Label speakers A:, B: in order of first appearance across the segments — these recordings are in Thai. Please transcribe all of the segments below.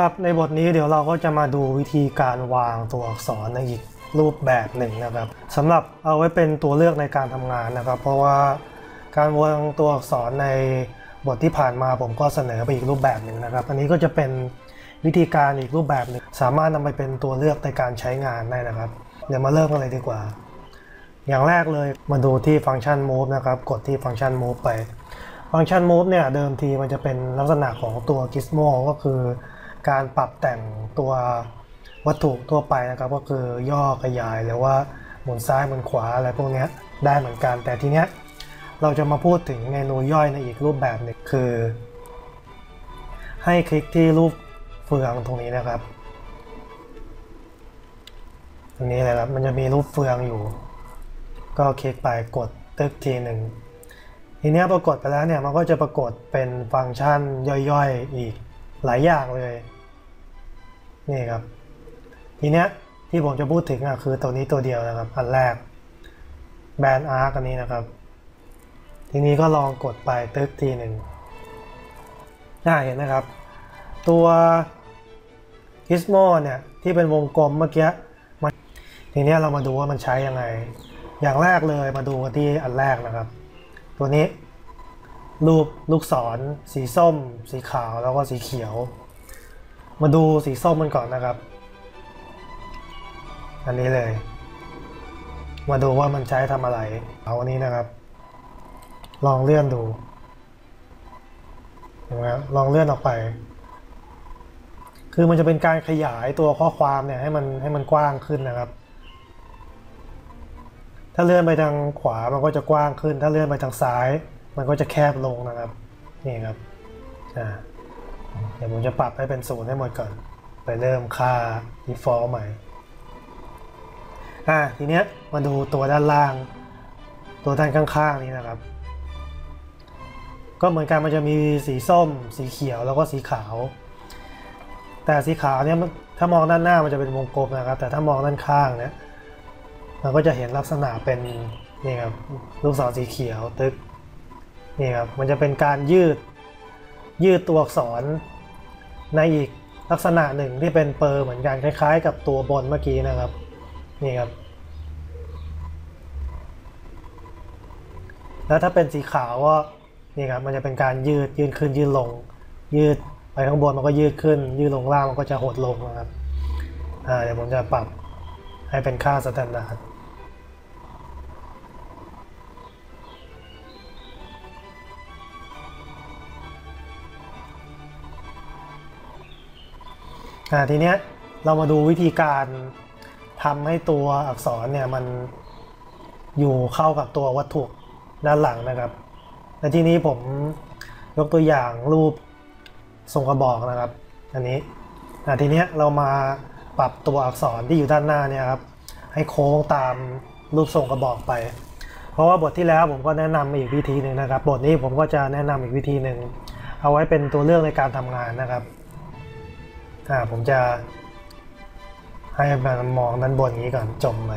A: ครับในบทนี้เดี๋ยวเราก็จะมาดูวิธีการวางตัวอักษรในอีกรูปแบบหนึ่งนะครับสำหรับเอาไว้เป็นตัวเลือกในการทำงานนะครับ เพราะว่าการวางตัวอักษรในบทที่ผ่านมาผมก็เสนอไปอีกรูปแบบหนึ่งนะครับ อันนี้ก็จะเป็นวิธีการอีกรูปแบบหนึ่งสามารถนำไปเป็นตัวเลือกในการใช้งานได้นะครับ เดี๋ยวมาเริ่มกันเลยดีกว่า อย่างแรกเลยมาดูที่ฟังก์ชัน move นะครับกดที่ฟังก์ชัน move ไป ฟังก์ชัน move เนี่ยเดิมทีมันจะเป็นลักษณะของตัว gizmo ก็คือ การปรับแต่งตัววัตถุทั่วไปนะครับ ก็คือย่อขยายหรือว่าหมุนซ้ายหมุนขวาอะไรพวกนี้ได้เหมือนกัน แต่ทีเนี้ยเราจะมาพูดถึงเมนูย่อยในอีกรูปแบบนึ่งคือ ให้คลิกที่รูปเฟืองตรงนี้นะครับตรงนี้เลยครับมันจะมีรูปเฟืองอยู่ ก็คลิกไปกดตึกทีหนึ่งทีนี้ปรากฏไปแล้วเนี่ยมันก็จะปรากฏเป็นฟังก์ชันย่อยๆอีกหลายอย่างเลย นี่ครับ ทีเนี้ยที่ผมจะพูดถึงอะคือตัวนี้ตัวเดียวนะครับ อันแรกแบนอาร์กอันนี้นะครับ ทีนี้ก็ลองกดไปตึกทีหนึ่งน่าเห็นนะครับ ตัว Gizmo เนี่ยที่เป็นวงกลมเมื่อกี้มันทีนี้เรามาดูว่ามันใช้ยังไง อย่างแรกเลยมาดูกันที่อันแรกนะครับ ตัวนี้รูปลูกศร สีส้ม สีขาวแล้วก็สีเขียว มาดูสีส้มมันก่อนนะครับ อันนี้เลย มาดูว่ามันใช้ทำอะไร เอาอันนี้นะครับ ลองเลื่อนดูเห็นไหมลองเลื่อนออกไป คือมันจะเป็นการขยายตัวข้อความเนี่ยให้มันให้มันกว้างขึ้นนะครับ ถ้าเลื่อนไปทางขวามันก็จะกว้างขึ้น ถ้าเลื่อนไปทางซ้าย มันก็จะแคบลงนะครับ นี่ครับ อ่า ดี๋ยวผมจะปรับให้เป็นศูนย์ให้หมดก่อน ไปเริ่มค่า default ใหม่ อ่าทีเนี้ยมาดูตัวด้านล่าง ตัวด้านข้างๆนี้นะครับ ก็เหมือนกันมันจะมีสีส้ม สีเขียวแล้วก็สีขาว แต่สีขาวเนี่ยถ้ามองด้านหน้ามันจะเป็นวงกลมนะครับ แต่ถ้ามองด้านข้างเนี่ยมันก็จะเห็นลักษณะเป็นนี่ครับลูกศรสีเขียวตึกนี่ครับมันจะเป็นการยืดยืดตัวอักษร ในอีกลักษณะหนึ่งที่เป็นเปอร์เหมือนกันคล้าย ๆ กับตัวบนเมื่อกี้นะครับ นี่ครับ แล้วถ้าเป็นสีขาวก็นี่ครับมันจะเป็นการยืดยืดขึ้นยืดลง ยืดไปข้างบนมันก็ยืดขึ้น ยืดลงล่างมันก็จะหดลงนะครับเดี๋ยวผมจะปรับให้เป็นค่า standard อ่าทีเนี้ยเรามาดูวิธีการทำให้ตัวอักษรเนี่ยมันอยู่เข้ากับตัววัตถุด้านหลังนะครับในที่นี้ผมยกตัวอย่างรูปทรงกระบอกนะครับ อันนี้ทีเนี้ยเรามาปรับตัวอักษรที่อยู่ด้านหน้าเนี่ยครับให้โค้งตามรูปทรงกระบอกไป เพราะว่าบทที่แล้วผมก็แนะนำมาอีกวิธีหนึ่งนะครับ บทนี้ผมก็จะแนะนำอีกวิธีหนึ่งเอาไว้เป็นตัวเลือกในการทำงานนะครับ อ่าผมจะ ให้มันมองด้านบนอย่างนี้ก่อนจมไป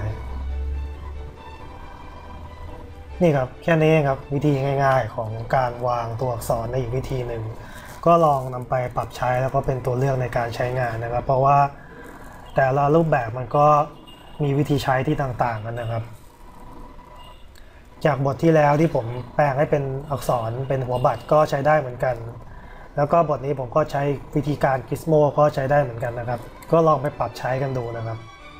A: นี่ครับแค่นี้เองครับวิธีง่าย ๆ ของการวางตัวอักษรในอีกวิธีหนึ่งก็ลองนำไปปรับใช้แล้วก็เป็นตัวเลือกในการใช้งานนะครับ เพราะว่าแต่ละรูปแบบมันก็มีวิธีใช้ที่ต่างๆกันนะครับ จากบทที่แล้วที่ผมแปลงให้เป็นอักษรเป็นหัวบัตรก็ใช้ได้เหมือนกัน แล้วก็บทนี้ผมก็ใช้วิธีการกิสโมก็ใช้ได้เหมือนกันนะครับ ก็ลองไปปรับใช้กันดูนะครับ